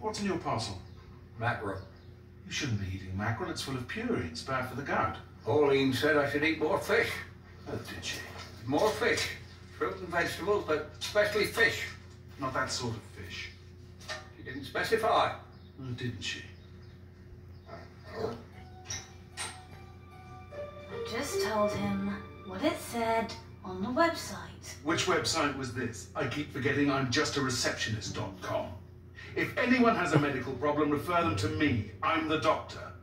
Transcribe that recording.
What's in your parcel? Mackerel. You shouldn't be eating mackerel. It's full of purine. It's bad for the gout. Pauline said I should eat more fish. Oh, did she? More fish. Fruit and vegetables, but especially fish. Not that sort of fish. She didn't specify. Oh, didn't she? I just told him what it said on the website. Which website was this? I keep forgetting I'm just a receptionist.com. If anyone has a medical problem, refer them to me. I'm the doctor.